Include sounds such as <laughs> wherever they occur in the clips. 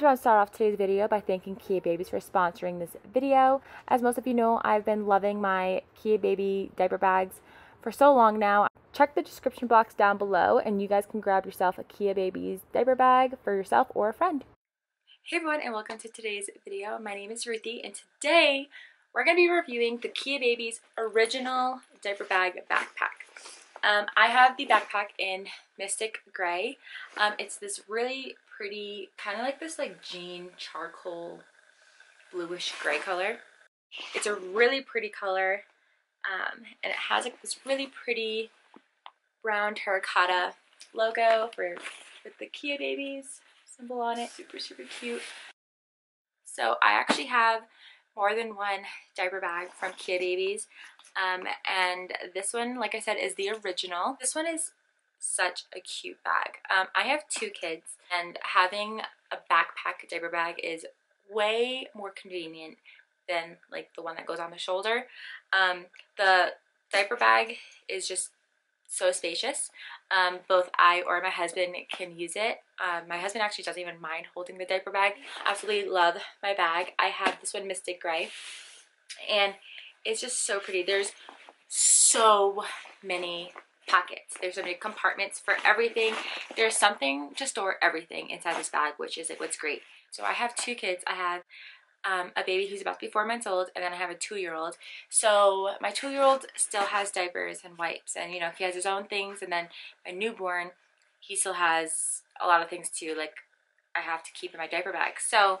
Just want to start off today's video by thanking KeaBabies for sponsoring this video. As most of you know, I've been loving my KeaBaby diaper bags for so long now. Check the description box down below and you guys can grab yourself a KeaBabies diaper bag for yourself or a friend. Hey everyone and welcome to today's video. My name is Ruthe and today we're going to be reviewing the KeaBabies original diaper bag backpack. Um, I have the backpack in Mystic Gray. Um, it's this really pretty, kind of like this like jean charcoal bluish gray color. It's a really pretty color um, and it has like this really pretty brown terracotta logo for with the KeaBabies symbol on it. Super, super cute. So I actually have more than one diaper bag from KeaBabies. Um, and this one, like I said, is the original. This one is such a cute bag. Um, I have two kids and having a backpack diaper bag is way more convenient than like the one that goes on the shoulder. Um, the diaper bag is just so spacious. Um, both I or my husband can use it. Um, my husband actually doesn't even mind holding the diaper bag. Absolutely love my bag. I have this one Mystic Gray and it's just so pretty. There's so many pockets. There's so many compartments for everything. There's something to store everything inside this bag, which is like what's great. So I have two kids. I have um, a baby who's about to be four months old, and then I have a two-year-old. So my two-year-old still has diapers and wipes, and you know he has his own things. And then my newborn, he still has a lot of things too. Like I have to keep in my diaper bag. So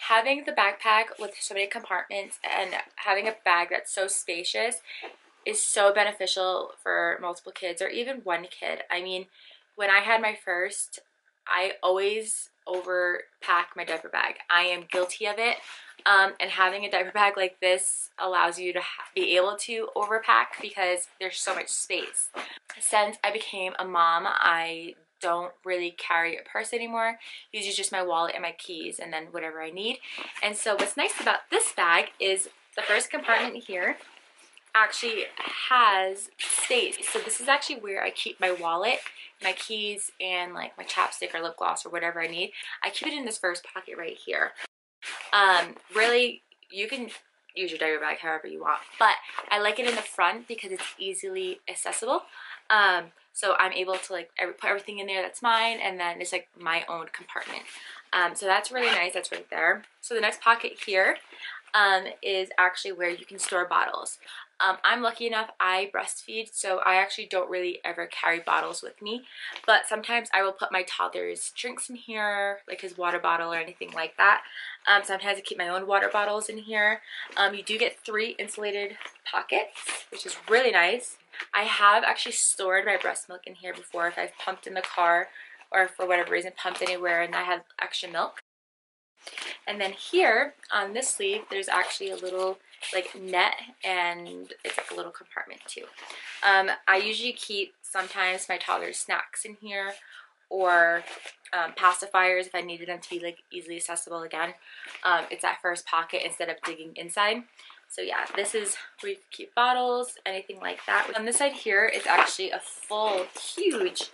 having the backpack with so many compartments and having a bag that's so spacious is so beneficial for multiple kids or even one kid. I mean, when I had my first, I always overpack my diaper bag. I am guilty of it. Um, and having a diaper bag like this allows you to be able to overpack because there's so much space. Since I became a mom, I don't really carry a purse anymore. Usually just my wallet and my keys and then whatever I need. And so what's nice about this bag is the first compartment here actually has space. So this is actually where I keep my wallet, my keys, and like my chapstick or lip gloss or whatever I need. I keep it in this first pocket right here. Um, really, you can use your diaper bag however you want, but I like it in the front because it's easily accessible. Um, so I'm able to like put everything in there that's mine and then it's like my own compartment. Um, so that's really nice, that's right there. So the next pocket here um, is actually where you can store bottles. Um, I'm lucky enough, I breastfeed, so I actually don't really ever carry bottles with me. But sometimes I will put my toddler's drinks in here, like his water bottle or anything like that. Um, sometimes I keep my own water bottles in here. Um, you do get three insulated pockets, which is really nice. I have actually stored my breast milk in here before if I've pumped in the car or for whatever reason pumped anywhere and I have extra milk. And then here on this sleeve, there's actually a little like net and it's like a little compartment too. Um, I usually keep sometimes my toddler's snacks in here or um, pacifiers if I needed them to be like easily accessible again. Um, it's that first pocket instead of digging inside. So yeah, this is where you keep bottles, anything like that. On this side here is actually a full, huge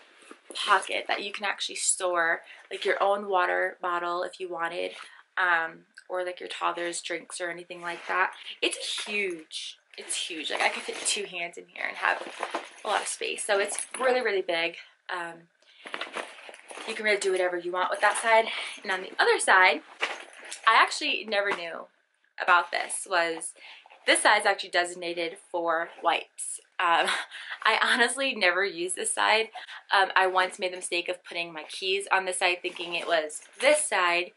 pocket that you can actually store like your own water bottle if you wanted um, or like your toddler's drinks or anything like that. It's huge. It's huge. Like I could fit two hands in here and have a lot of space. So it's really, really big. Um, you can really do whatever you want with that side. And on the other side, I actually never knew about this was this side is actually designated for wipes. Um, <laughs> I honestly never use this side. Um, I once made the mistake of putting my keys on this side thinking it was this side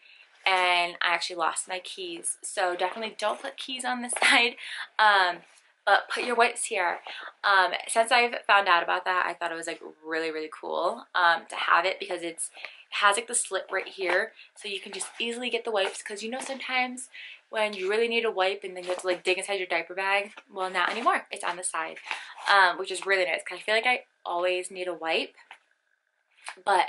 and I actually lost my keys. So definitely don't put keys on this <laughs> side. Um, but put your wipes here. Um, since I've found out about that, I thought it was like really, really cool um, to have it because it's it has like the slit right here so you can just easily get the wipes because you know sometimes when you really need a wipe and then you have to like dig inside your diaper bag, well not anymore, it's on the side, um, which is really nice because I feel like I always need a wipe, but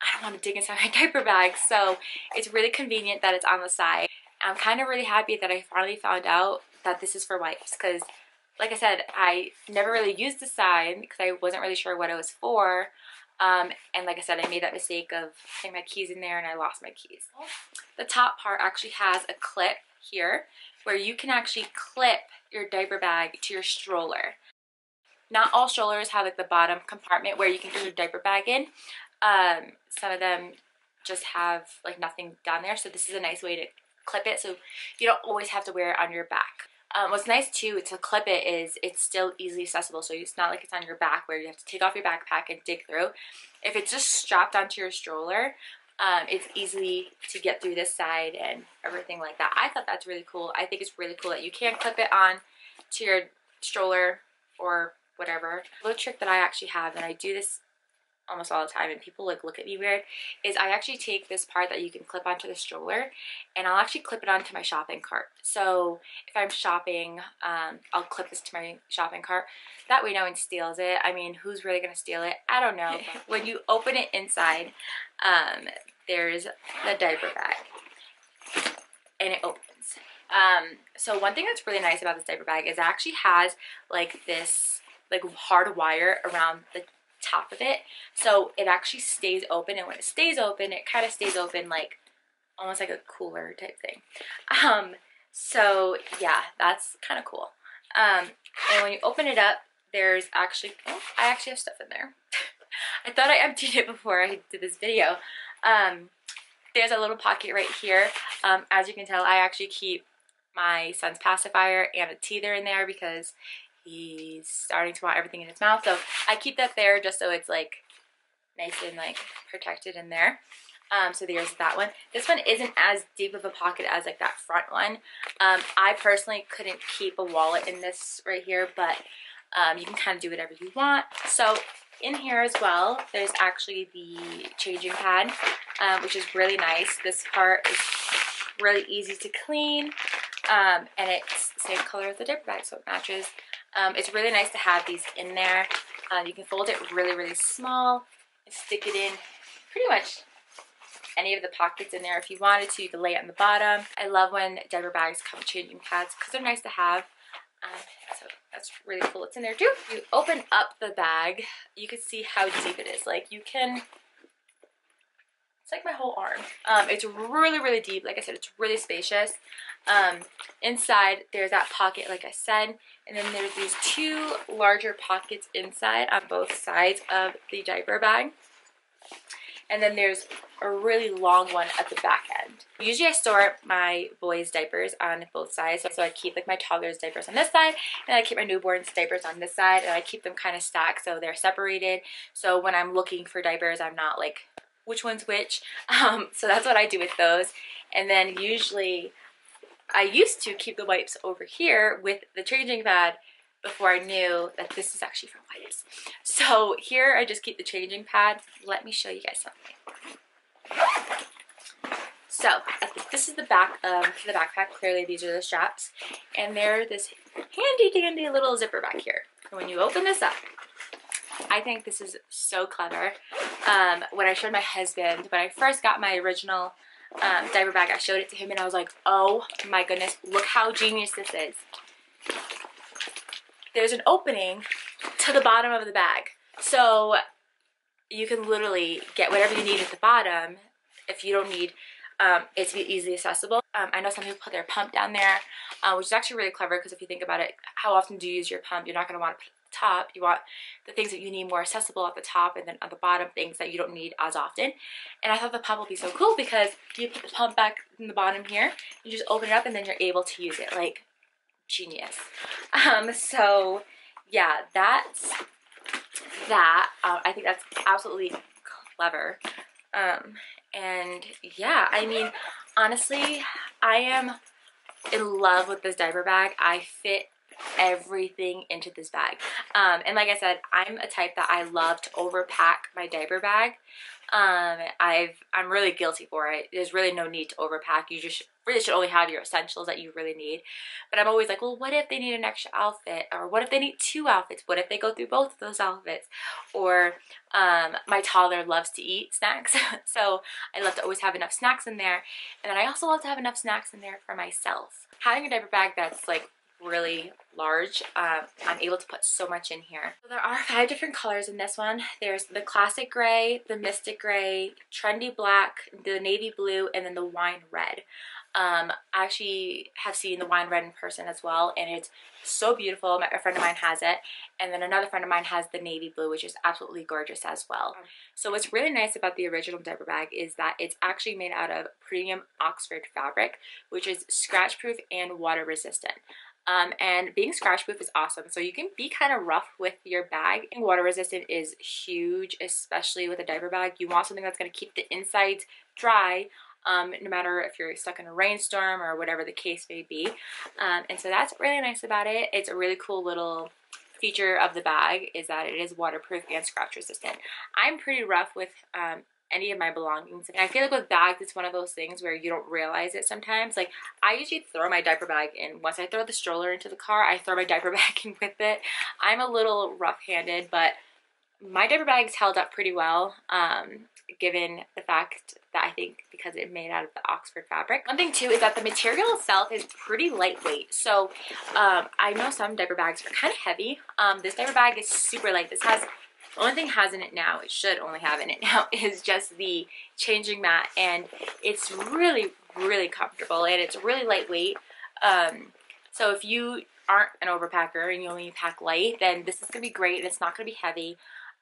I don't want to dig inside <laughs> my diaper bag. So it's really convenient that it's on the side. I'm kind of really happy that I finally found out that this is for wipes because like I said, I never really used the side because I wasn't really sure what it was for. Um, and like I said, I made that mistake of putting my keys in there and I lost my keys. The top part actually has a clip here where you can actually clip your diaper bag to your stroller. Not all strollers have like the bottom compartment where you can put your diaper bag in. Um, some of them just have like nothing down there. So this is a nice way to clip it so you don't always have to wear it on your back. Um, what's nice too to clip it is it's still easily accessible. So it's not like it's on your back where you have to take off your backpack and dig through. If it's just strapped onto your stroller, um, it's easy to get through this side and everything like that. I thought that's really cool. I think it's really cool that you can clip it on to your stroller or whatever. A little trick that I actually have, and I do this almost all the time and people like look at me weird is I actually take this part that you can clip onto the stroller and I'll actually clip it onto my shopping cart. So if I'm shopping um, I'll clip this to my shopping cart. That way no one steals it. I mean who's really gonna steal it? I don't know when you open it inside um, there's the diaper bag and it opens. Um, so one thing that's really nice about this diaper bag is it actually has like this like hard wire around the top of it. So it actually stays open. And when it stays open, it kind of stays open like almost like a cooler type thing. Um, so yeah, that's kind of cool. Um, and when you open it up, there's actually, oh, I actually have stuff in there. <laughs> I thought I emptied it before I did this video. Um, there's a little pocket right here. Um, as you can tell, I actually keep my son's pacifier and a teether in there because he's starting to want everything in his mouth. So I keep that there just so it's like nice and like protected in there. Um, so there's that one. This one isn't as deep of a pocket as like that front one. Um, I personally couldn't keep a wallet in this right here, but um, you can kind of do whatever you want. So in here as well, there's actually the changing pad, um, which is really nice. This part is really easy to clean, um, and it's the same color as the diaper bag, so it matches. Um, it's really nice to have these in there. Uh, you can fold it really, really small and stick it in pretty much any of the pockets in there if you wanted to. You can lay it on the bottom. I love when diaper bags come with changing pads because they're nice to have. Um, so that's really cool. It's in there too. You open up the bag, you can see how deep it is. Like you can it's like my whole arm. Um, it's really, really deep. Like I said, it's really spacious. Um, inside, there's that pocket, like I said. And then there's these two larger pockets inside on both sides of the diaper bag. And then there's a really long one at the back end. Usually I store my boys' diapers on both sides. So I keep like my toddler's diapers on this side and I keep my newborn's diapers on this side and I keep them kind of stacked so they're separated. So when I'm looking for diapers, I'm not like which one's which. <laughs> Um, so that's what I do with those. And then usually I used to keep the wipes over here with the changing pad before I knew that this is actually for wipes. So here I just keep the changing pad. Let me show you guys something. So this is the back of the backpack. Clearly these are the straps. And there's this handy dandy little zipper back here. And when you open this up, I think this is so clever. Um, when I showed my husband, when I first got my original um, diaper bag, I showed it to him and I was like, oh my goodness, look how genius this is. There's an opening to the bottom of the bag. So you can literally get whatever you need at the bottom if you don't need um, it to be easily accessible. Um, I know some people put their pump down there, uh, which is actually really clever because if you think about it, how often do you use your pump? You're not going to want to top. You want the things that you need more accessible at the top and then at the bottom things that you don't need as often. And I thought the pump would be so cool because you put the pump back in the bottom here, you just open it up and then you're able to use it. Like, genius. Um, so yeah, that's that. Uh, I think that's absolutely clever. Um, and yeah, I mean, honestly, I am in love with this diaper bag. I fit everything into this bag. Um, and like I said, I'm a type that I love to overpack my diaper bag. Um, I've, I'm really guilty for it. There's really no need to overpack. You just really should only have your essentials that you really need. But I'm always like, well, what if they need an extra outfit? Or what if they need two outfits? What if they go through both of those outfits? Or um, my toddler loves to eat snacks. <laughs> so I love to always have enough snacks in there. And then I also love to have enough snacks in there for myself. Having a diaper bag that's like really large. Um, I'm able to put so much in here. So there are five different colors in this one. There's the classic gray, the mystic gray, trendy black, the navy blue, and then the wine red. Um, I actually have seen the wine red in person as well, and it's so beautiful. My, a friend of mine has it, and then another friend of mine has the navy blue, which is absolutely gorgeous as well. So what's really nice about the original diaper bag is that it's actually made out of premium Oxford fabric, which is scratch proof and water resistant. Um, and being scratch proof is awesome. So you can be kind of rough with your bag. And water resistant is huge, especially with a diaper bag. You want something that's going to keep the insides dry um, no matter if you're stuck in a rainstorm or whatever the case may be. Um, and so that's really nice about it. It's a really cool little feature of the bag is that it is waterproof and scratch resistant. I'm pretty rough with um, any of my belongings. And I feel like with bags, it's one of those things where you don't realize it sometimes. Like, I usually throw my diaper bag in. Once I throw the stroller into the car, I throw my <laughs> diaper bag in with it. I'm a little rough-handed, but my diaper bag's held up pretty well, um, given the fact that I think because it's made out of the Oxford fabric. One thing too is that the material itself is pretty lightweight. So um, I know some diaper bags are kind of heavy. Um, this diaper bag is super light. This has the only thing has in it now, it should only have in it <laughs> now, is just the changing mat. And it's really, really comfortable and it's really lightweight. Um, so if you aren't an overpacker and you only pack light, then this is going to be great. It's not going to be heavy.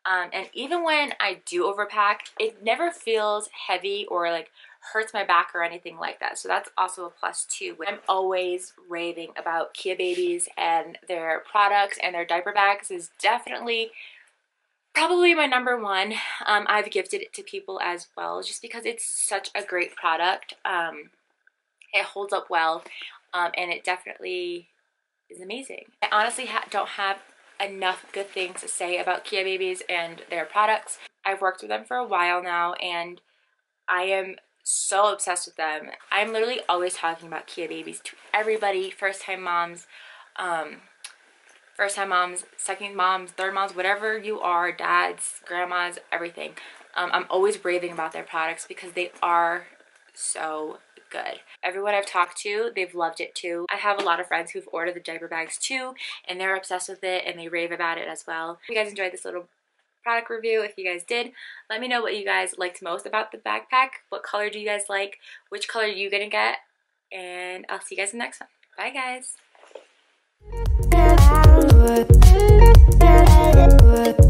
Um, and even when I do overpack, it never feels heavy or like hurts my back or anything like that. So that's also a plus too. I'm always raving about KeaBabies and their products and their diaper bags is definitely probably my number one. Um, I've gifted it to people as well just because it's such a great product. Um, it holds up well um, and it definitely is amazing. I honestly ha don't have enough good things to say about KeaBabies and their products. I've worked with them for a while now and I am so obsessed with them. I'm literally always talking about KeaBabies to everybody, first time moms, um, first time moms, second moms, third moms, whatever you are, dads, grandmas, everything. Um, I'm always raving about their products because they are so good. Everyone I've talked to, they've loved it too. I have a lot of friends who've ordered the diaper bags too, and they're obsessed with it and they rave about it as well. If you guys enjoyed this little product review, if you guys did, let me know what you guys liked most about the backpack. What color do you guys like? Which color are you gonna get? And I'll see you guys in the next one. Bye guys. What? What?